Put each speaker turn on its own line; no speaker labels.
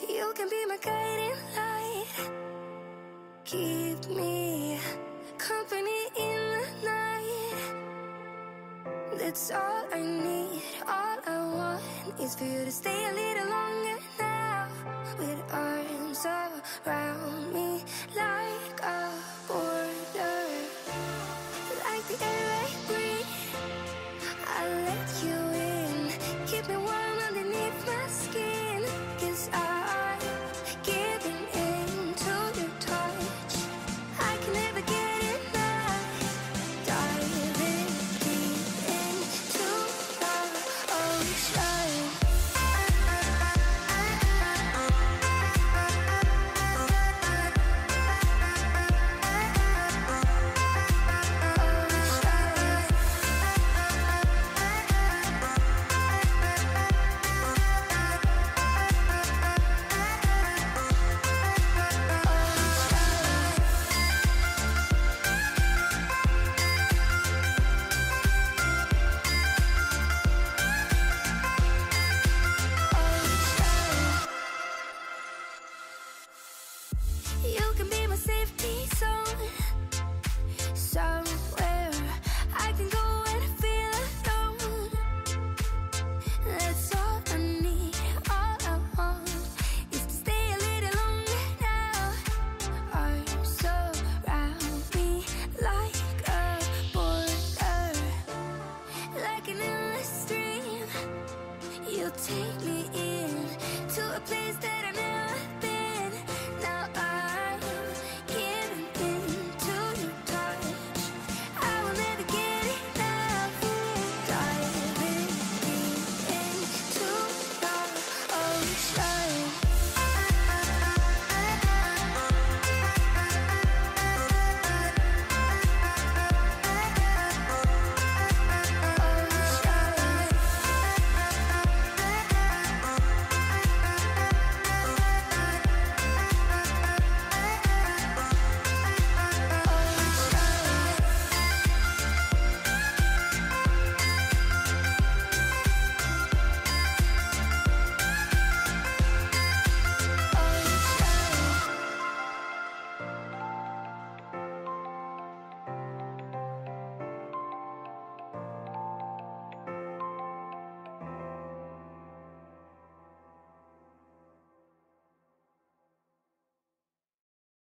You can be my guiding light. Keep me company in the night. That's all I need. All I want is for you to stay a little longer now. With arms around You can be my safety zone.